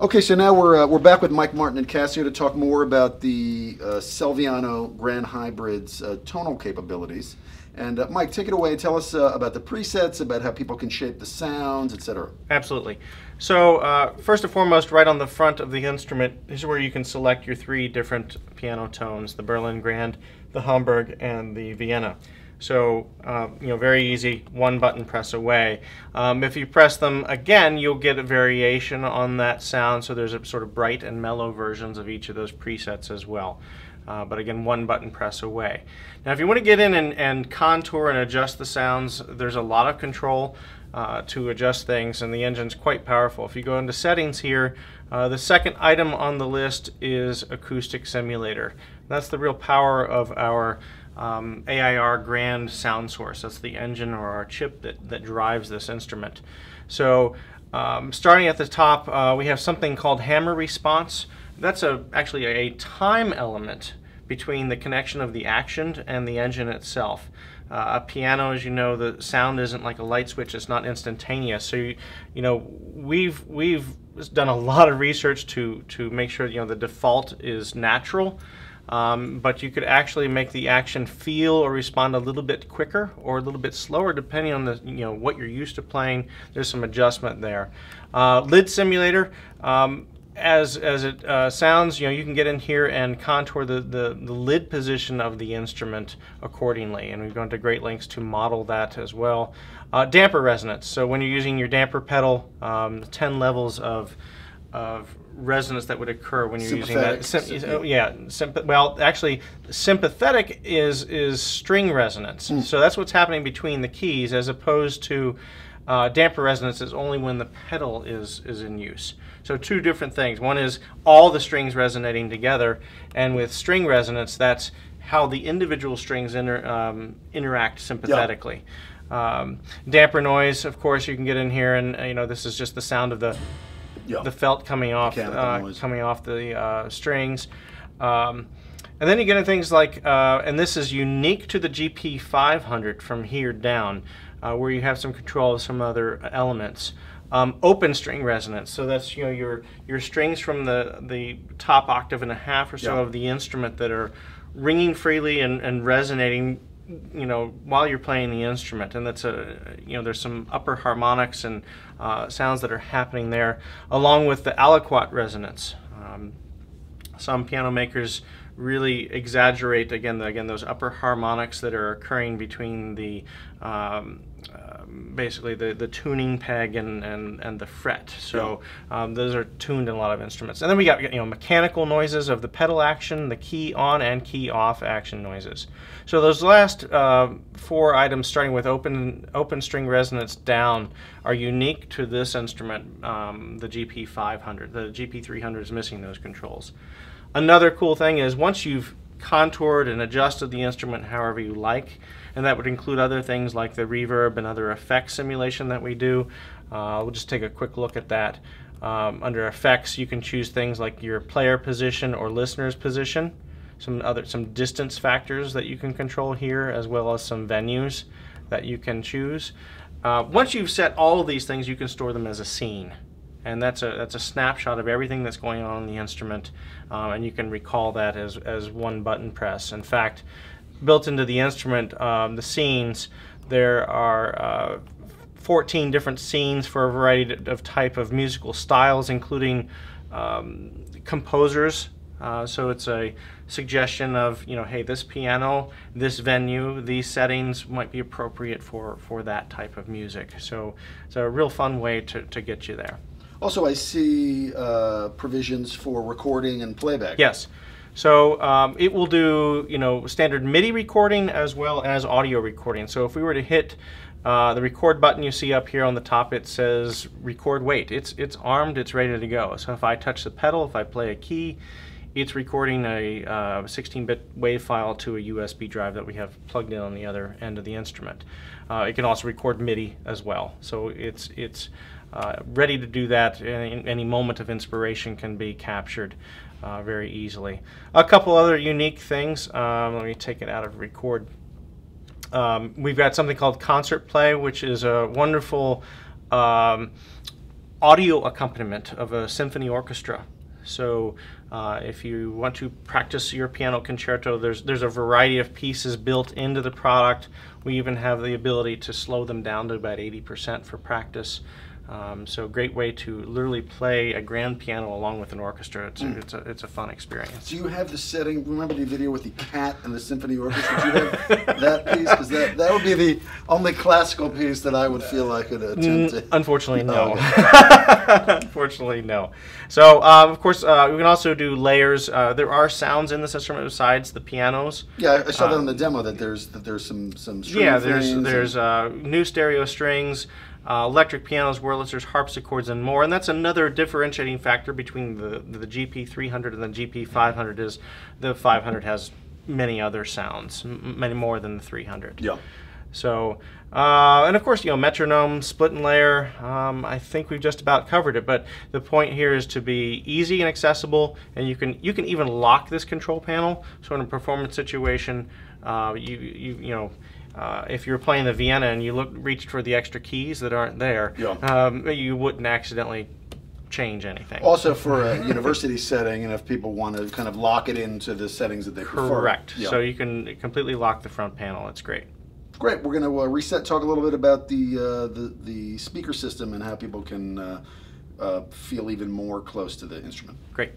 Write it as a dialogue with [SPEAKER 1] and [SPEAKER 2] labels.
[SPEAKER 1] Okay, so now we're uh, we're back with Mike Martin and Casio to talk more about the uh, Celviano Grand Hybrid's uh, tonal capabilities. And uh, Mike, take it away. Tell us uh, about the presets, about how people can shape the sounds, etc.
[SPEAKER 2] Absolutely. So uh, first and foremost, right on the front of the instrument is where you can select your three different piano tones: the Berlin Grand, the Hamburg, and the Vienna. So, uh, you know, very easy, one button press away. Um, if you press them again, you'll get a variation on that sound. So there's a sort of bright and mellow versions of each of those presets as well. Uh, but again, one button press away. Now, if you want to get in and, and contour and adjust the sounds, there's a lot of control uh, to adjust things, and the engine's quite powerful. If you go into settings here, uh, the second item on the list is acoustic simulator. That's the real power of our um, AIR Grand sound source. That's the engine or our chip that, that drives this instrument. So um, starting at the top, uh, we have something called hammer response. That's a, actually a time element between the connection of the action and the engine itself. Uh, a piano, as you know, the sound isn't like a light switch; it's not instantaneous. So, you, you know, we've we've done a lot of research to to make sure you know the default is natural. Um, but you could actually make the action feel or respond a little bit quicker or a little bit slower depending on the you know what you're used to playing. There's some adjustment there. Uh, lid simulator. Um, as, as it uh, sounds, you know, you can get in here and contour the, the, the, lid position of the instrument accordingly. And we've gone to great lengths to model that as well. Uh, damper resonance. So when you're using your damper pedal, um, 10 levels of, of resonance that would occur when you're using that. Oh, yeah, well, actually, sympathetic is is string resonance. Mm. So that's what's happening between the keys, as opposed to uh, damper resonance is only when the pedal is is in use. So two different things. One is all the strings resonating together, and with string resonance, that's how the individual strings inter, um, interact sympathetically. Um, damper noise, of course, you can get in here, and you know this is just the sound of the yeah. the felt coming off uh, coming off the uh, strings. Um, and then you get into things like, uh, and this is unique to the GP500 from here down, uh, where you have some control of some other elements. Um, open string resonance, so that's you know your your strings from the the top octave and a half or so yeah. of the instrument that are ringing freely and, and resonating you know while you're playing the instrument and that's a you know there's some upper harmonics and uh, sounds that are happening there along with the aliquot resonance. Um, some piano makers really exaggerate again the, again those upper harmonics that are occurring between the um, uh, basically the, the tuning peg and, and, and the fret. So um, those are tuned in a lot of instruments. And then we got you know mechanical noises of the pedal action, the key on and key off action noises. So those last uh, four items, starting with open open string resonance down, are unique to this instrument, um, the GP500. The GP300 is missing those controls. Another cool thing is once you've contoured and adjusted the instrument however you like, and that would include other things like the reverb and other effects simulation that we do. Uh, we'll just take a quick look at that. Um, under effects, you can choose things like your player position or listener's position, some other some distance factors that you can control here, as well as some venues that you can choose. Uh, once you've set all of these things, you can store them as a scene and that's a that's a snapshot of everything that's going on in the instrument, um, and you can recall that as as one button press. In fact, built into the instrument, um, the scenes, there are uh, 14 different scenes for a variety of type of musical styles, including um, composers. Uh, so it's a suggestion of, you know, hey, this piano, this venue, these settings might be appropriate for, for that type of music. So it's a real fun way to, to get you there.
[SPEAKER 1] Also, I see uh, provisions for recording and playback.
[SPEAKER 2] Yes. So um, it will do, you know, standard MIDI recording as well as audio recording. So if we were to hit uh, the record button you see up here on the top, it says record wait. It's, it's armed, it's ready to go. So if I touch the pedal, if I play a key, it's recording a 16-bit uh, WAV file to a USB drive that we have plugged in on the other end of the instrument. Uh, it can also record MIDI as well. So it's, it's uh, ready to do that. Any, any, moment of inspiration can be captured uh, very easily. A couple other unique things. Um, let me take it out of record. Um, we've got something called Concert Play, which is a wonderful um, audio accompaniment of a symphony orchestra. So uh, if you want to practice your piano concerto, there's there's a variety of pieces built into the product. We even have the ability to slow them down to about 80% for practice. Um, so a great way to literally play a grand piano along with an orchestra. It's, a, it's, a, it's a fun experience.
[SPEAKER 1] Do you have the setting? Remember the video with the cat and the symphony orchestra? Do you have that piece? Because that, that would be the only classical piece that I would feel I could attempt to.
[SPEAKER 2] Unfortunately, no.
[SPEAKER 1] Oh,
[SPEAKER 2] Unfortunately, no. So, um, of course, uh, we can also do layers. Uh, there are sounds in this instrument besides the pianos.
[SPEAKER 1] Yeah, I- saw that in the demo that there's that there's some some
[SPEAKER 2] Yeah, there's there's uh, new stereo strings, uh, electric pianos, Wurlitzers, harpsichords, and more. And that's another differentiating factor between the the GP 300 and the GP 500 is the 500 has many other sounds, m- many more than the 300.
[SPEAKER 1] yeah.
[SPEAKER 2] So, uh, and of course, you know, metronome, split and layer. Um, I think we've just about covered it. But the point here is to be easy and accessible, and you can you can even lock this control panel. So in a performance situation, uh, you you you know. Uh, if you're playing the Vienna and you look reached for the extra keys that aren't there,
[SPEAKER 1] Yeah.
[SPEAKER 2] um, you wouldn't accidentally change anything.
[SPEAKER 1] Also for a university setting, and if people want to kind of lock it into the settings that they prefer.
[SPEAKER 2] Correct.
[SPEAKER 1] Yeah.
[SPEAKER 2] So you can completely lock the front panel. It's great.
[SPEAKER 1] Great. We're going to uh, reset. Talk a little bit about the uh, the the speaker system and how people can uh, uh, feel even more close to the instrument.
[SPEAKER 2] Great.